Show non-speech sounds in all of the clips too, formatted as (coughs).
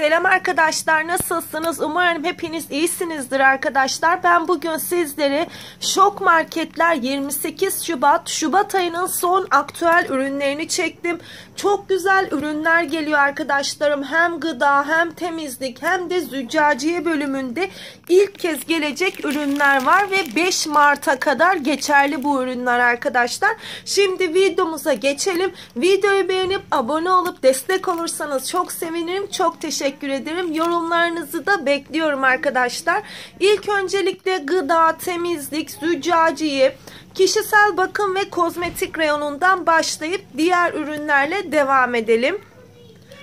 Selam arkadaşlar nasılsınız? Umarım hepiniz iyisinizdir arkadaşlar. Ben bugün sizlere Şok Marketler 28 Şubat Şubat ayının son aktüel ürünlerini çektim. Çok güzel ürünler geliyor arkadaşlarım. Hem gıda hem temizlik hem de züccaciye bölümünde ilk kez gelecek ürünler var ve 5 Mart'a kadar geçerli bu ürünler arkadaşlar. Şimdi videomuza geçelim. Videoyu beğenip abone olup destek olursanız çok sevinirim. Çok teşekkür ederim. Yorumlarınızı da bekliyorum arkadaşlar. İlk öncelikle gıda, temizlik, züccaciye, kişisel bakım ve kozmetik reyonundan başlayıp diğer ürünlerle devam edelim.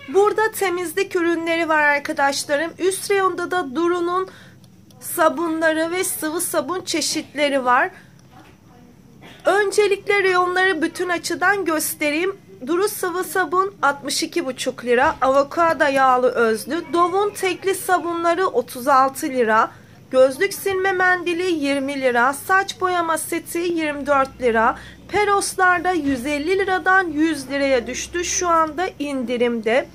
Burada temizlik ürünleri var arkadaşlarım. Üst reyonda da Duru'nun sabunları ve sıvı sabun çeşitleri var. Öncelikle reyonları bütün açıdan göstereyim. Duru sıvı sabun 62,5 lira. Avokado yağlı özlü. Dove'un tekli sabunları 36 lira. Gözlük silme mendili 20 lira. Saç boyama seti 24 lira. Peroslarda 150 liradan 100 liraya düştü. Şu anda indirimde.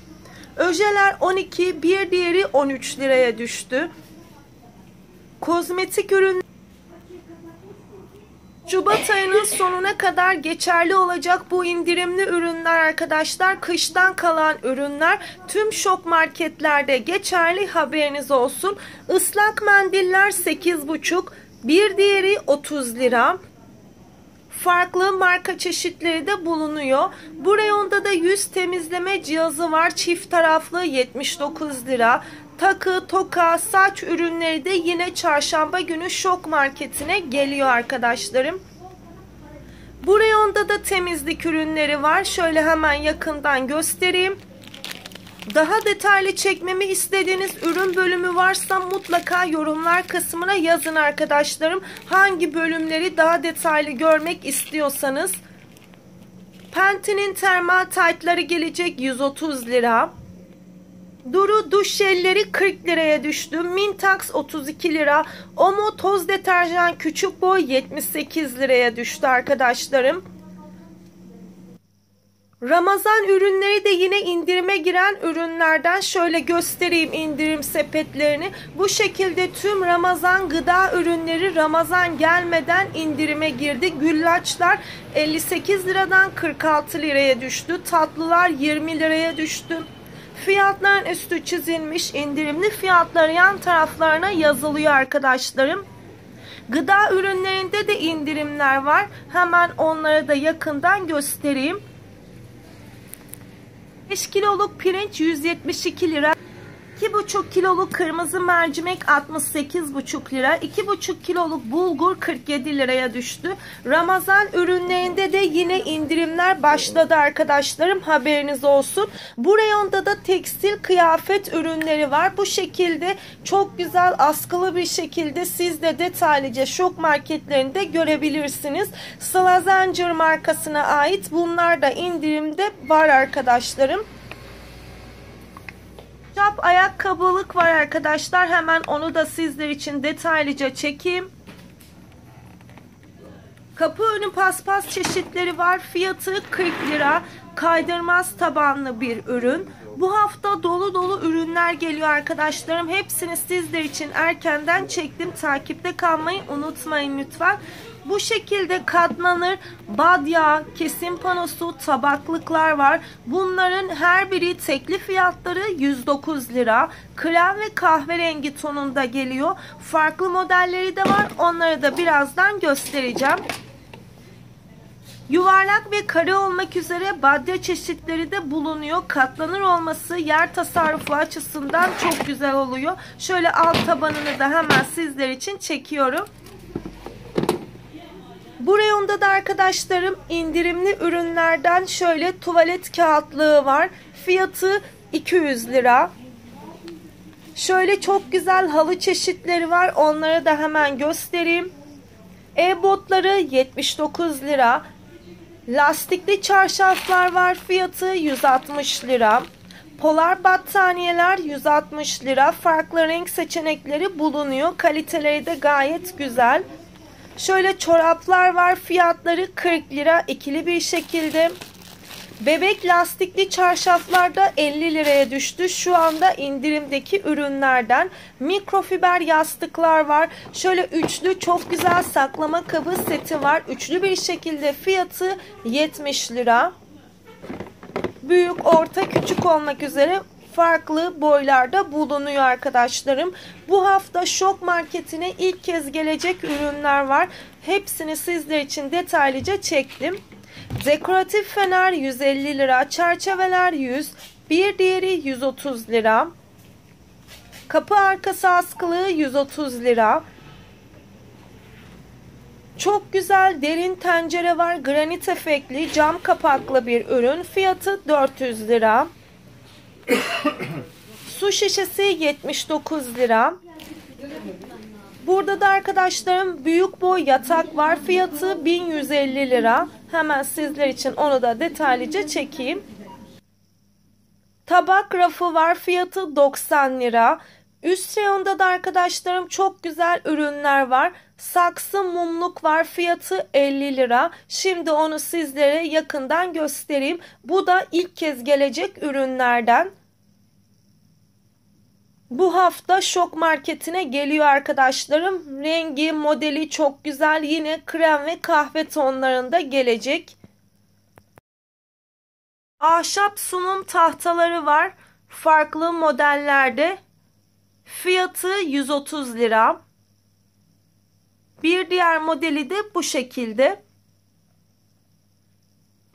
Öjeler 12, bir diğeri 13 liraya düştü. Kozmetik ürün Şubat ayının sonuna kadar geçerli olacak bu indirimli ürünler arkadaşlar. Kıştan kalan ürünler tüm şok marketlerde geçerli haberiniz olsun. Islak mendiller 8,5 bir diğeri 30 lira. Farklı marka çeşitleri de bulunuyor. Bu reyonda da yüz temizleme cihazı var. Çift taraflı 79 lira. Takı, toka, saç ürünleri de yine çarşamba günü şok marketine geliyor arkadaşlarım. Bu reyonda da temizlik ürünleri var. Şöyle hemen yakından göstereyim. Daha detaylı çekmemi istediğiniz ürün bölümü varsa mutlaka yorumlar kısmına yazın arkadaşlarım. Hangi bölümleri daha detaylı görmek istiyorsanız. Penti'nin termal taytları gelecek 130 lira. Duru duş jelleri 40 liraya düştü. Mintax 32 lira. Omo toz deterjan küçük boy 78 liraya düştü arkadaşlarım. Ramazan ürünleri de yine indirime giren ürünlerden şöyle göstereyim indirim sepetlerini. Bu şekilde tüm Ramazan gıda ürünleri Ramazan gelmeden indirime girdi. Güllaçlar 58 liradan 46 liraya düştü. Tatlılar 20 liraya düştü. Fiyatların üstü çizilmiş indirimli fiyatları yan taraflarına yazılıyor arkadaşlarım. Gıda ürünlerinde de indirimler var. Hemen onları da yakından göstereyim. 5 kiloluk pirinç 172 lira. 2,5 kiloluk kırmızı mercimek 68,5 lira. 2,5 kiloluk bulgur 47 liraya düştü. Ramazan ürünlerinde de yine indirimler başladı arkadaşlarım. Haberiniz olsun. Bu reyonda da tekstil kıyafet ürünleri var. Bu şekilde çok güzel askılı bir şekilde siz de detaylıca şok marketlerinde görebilirsiniz. Sıla Zincir markasına ait bunlar da indirimde var arkadaşlarım. Çap ayakkabılık var arkadaşlar. Hemen onu da sizler için detaylıca çekeyim. Kapı önü paspas çeşitleri var. Fiyatı 40 lira. Kaydırmaz tabanlı bir ürün. Bu hafta dolu dolu ürünler geliyor arkadaşlarım. Hepsini sizler için erkenden çektim. Takipte kalmayı unutmayın lütfen. Bu şekilde katlanır badya, kesim panosu, tabaklıklar var. Bunların her biri tekli fiyatları 109 lira. Krem ve kahverengi tonunda geliyor. Farklı modelleri de var. Onları da birazdan göstereceğim. Yuvarlak ve kare olmak üzere badya çeşitleri de bulunuyor. Katlanır olması yer tasarrufu açısından çok güzel oluyor. Şöyle alt tabanını da hemen sizler için çekiyorum. Bu reyonda da arkadaşlarım indirimli ürünlerden şöyle tuvalet kağıtlığı var. Fiyatı 200 lira. Şöyle çok güzel halı çeşitleri var. Onları da hemen göstereyim. E-botları 79 lira. Lastikli çarşaflar var. Fiyatı 160 lira. Polar battaniyeler 160 lira. Farklı renk seçenekleri bulunuyor. Kaliteleri de gayet güzel. Şöyle çoraplar var. Fiyatları 40 lira ikili bir şekilde. Bebek lastikli çarşaflarda 50 liraya düştü. Şu anda indirimdeki ürünlerden mikrofiber yastıklar var. Şöyle üçlü çok güzel saklama kabı seti var. Üçlü bir şekilde fiyatı 70 lira. Büyük, orta, küçük olmak üzere farklı boylarda bulunuyor arkadaşlarım. Bu hafta Şok Market'ine ilk kez gelecek ürünler var. Hepsini sizler için detaylıca çektim. Dekoratif fener 150 lira, çerçeveler 100, bir diğeri 130 lira. Kapı arkası askılığı 130 lira. Çok güzel derin tencere var. Granit efektli cam kapaklı bir ürün. Fiyatı 400 lira. (coughs) Su şişesi 79 lira. Burada da arkadaşlarım büyük boy yatak var. Fiyatı 1150 lira. Hemen sizler için onu da detaylıca çekeyim. Tabak rafı var. Fiyatı 90 lira. Üst reyonda da arkadaşlarım çok güzel ürünler var. Saksı mumluk var. Fiyatı 50 lira. Şimdi onu sizlere yakından göstereyim. Bu da ilk kez gelecek ürünlerden. Bu hafta şok marketine geliyor arkadaşlarım. Rengi, modeli çok güzel. Yine krem ve kahve tonlarında gelecek. Ahşap sunum tahtaları var. Farklı modellerde. Fiyatı 130 lira. Bir diğer modeli de bu şekilde.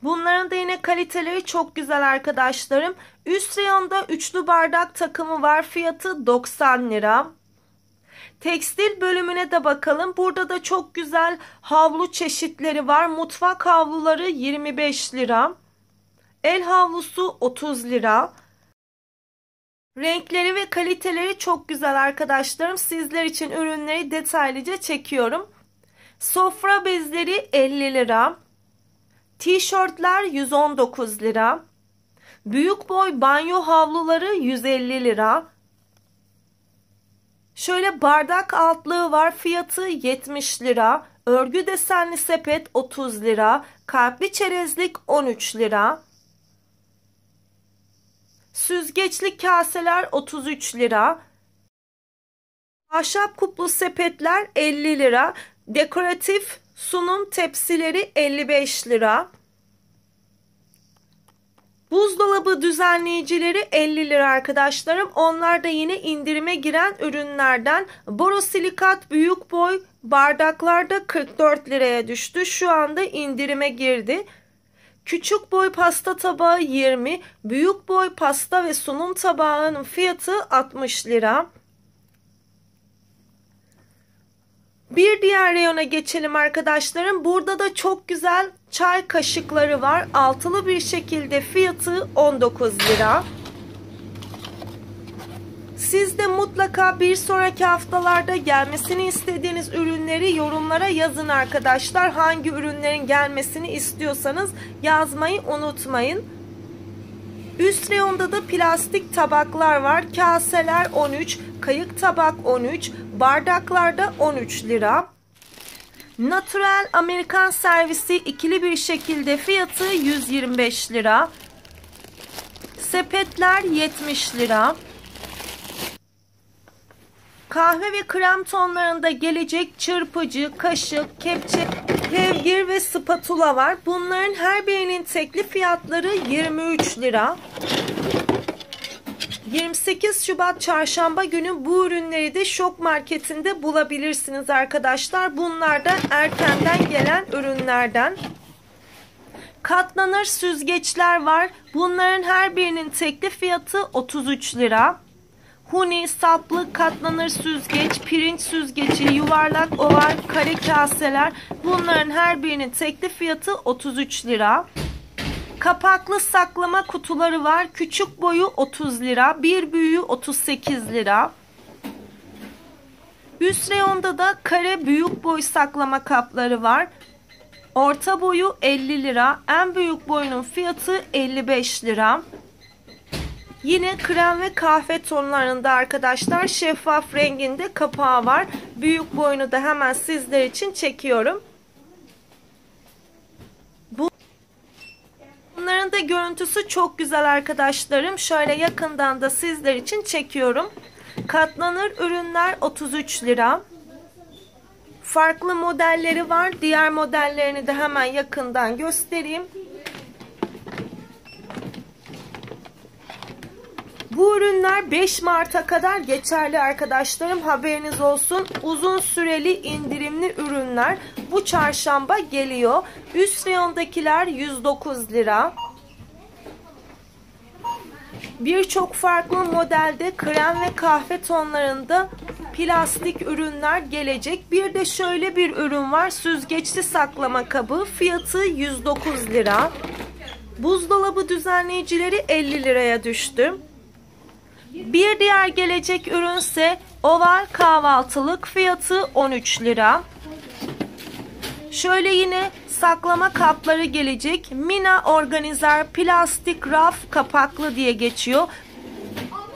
Bunların da yine kaliteleri çok güzel arkadaşlarım. Üst reyonda üçlü bardak takımı var. Fiyatı 90 lira. Tekstil bölümüne de bakalım. Burada da çok güzel havlu çeşitleri var. Mutfak havluları 25 lira. El havlusu 30 lira. Renkleri ve kaliteleri çok güzel arkadaşlarım. Sizler için ürünleri detaylıca çekiyorum. Sofra bezleri 50 lira. Tişörtler 119 lira. Büyük boy banyo havluları 150 lira. Şöyle bardak altlığı var. Fiyatı 70 lira. Örgü desenli sepet 30 lira. Kalpli çerezlik 13 lira. Süzgeçli kaseler 33 lira. Ahşap kuplu sepetler 50 lira. Dekoratif sunum tepsileri 55 lira. Buzdolabı düzenleyicileri 50 lira arkadaşlarım. Onlar da yine indirime giren ürünlerden. Borosilikat büyük boy bardaklarda 44 liraya düştü. Şu anda indirime girdi. Küçük boy pasta tabağı 20, büyük boy pasta ve sunum tabağının fiyatı 60 lira. Bir diğer reyona geçelim arkadaşlarım. Burada da çok güzel çay kaşıkları var. Altılı bir şekilde fiyatı 19 lira. Siz de mutlaka bir sonraki haftalarda gelmesini istediğiniz ürünleri yorumlara yazın arkadaşlar. Hangi ürünlerin gelmesini istiyorsanız yazmayı unutmayın. Üst reyonda da plastik tabaklar var. Kaseler 13, kayık tabak 13, bardaklarda 13 lira. Natural Amerikan servisi ikili bir şekilde fiyatı 125 lira. Sepetler 70 lira. Kahve ve krem tonlarında gelecek çırpıcı, kaşık, kepçe, kevgir ve spatula var. Bunların her birinin tekli fiyatları 23 lira. 28 Şubat çarşamba günü bu ürünleri de Şok Market'inde bulabilirsiniz arkadaşlar. Bunlar da erkenden gelen ürünlerden. Katlanır süzgeçler var. Bunların her birinin tekli fiyatı 33 lira. Huni, saplı, katlanır süzgeç, pirinç süzgeci, yuvarlak, oval, kare kaseler. Bunların her birinin tekli fiyatı 33 lira. Kapaklı saklama kutuları var. Küçük boyu 30 lira. Bir büyüğü 38 lira. Üst reyonda da kare büyük boy saklama kapları var. Orta boyu 50 lira. En büyük boyunun fiyatı 55 lira. Yine krem ve kahve tonlarında arkadaşlar şeffaf renginde kapağı var. Büyük boyunu da hemen sizler için çekiyorum. Bunların da görüntüsü çok güzel arkadaşlarım. Şöyle yakından da sizler için çekiyorum. Katlanır ürünler 33 lira. Farklı modelleri var. Diğer modellerini de hemen yakından göstereyim. Bu ürünler 5 Mart'a kadar geçerli arkadaşlarım. Haberiniz olsun. Uzun süreli indirimli ürünler bu çarşamba geliyor. Üst reyondakiler 109 lira. Birçok farklı modelde krem ve kahve tonlarında plastik ürünler gelecek. Bir de şöyle bir ürün var. Süzgeçli saklama kabı. Fiyatı 109 lira. Buzdolabı düzenleyicileri 50 liraya düştü. Bir diğer gelecek ürünse oval kahvaltılık fiyatı 13 lira. Şöyle yine saklama kapları gelecek. Mina organizer plastik raf kapaklı diye geçiyor.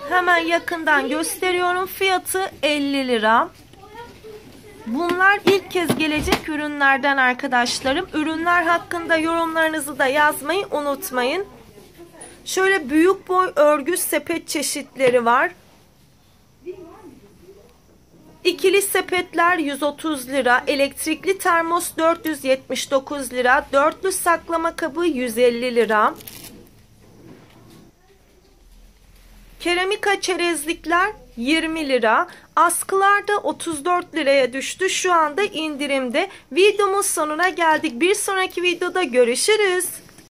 Hemen yakından gösteriyorum. Fiyatı 50 lira. Bunlar ilk kez gelecek ürünlerden arkadaşlarım. Ürünler hakkında yorumlarınızı da yazmayı unutmayın. Şöyle büyük boy örgü sepet çeşitleri var. İkili sepetler 130 lira, elektrikli termos 479 lira, dörtlü saklama kabı 150 lira. Keramika çerezlikler 20 lira. Askılar da 34 liraya düştü. Şu anda indirimde. Videomuz sonuna geldik. Bir sonraki videoda görüşürüz.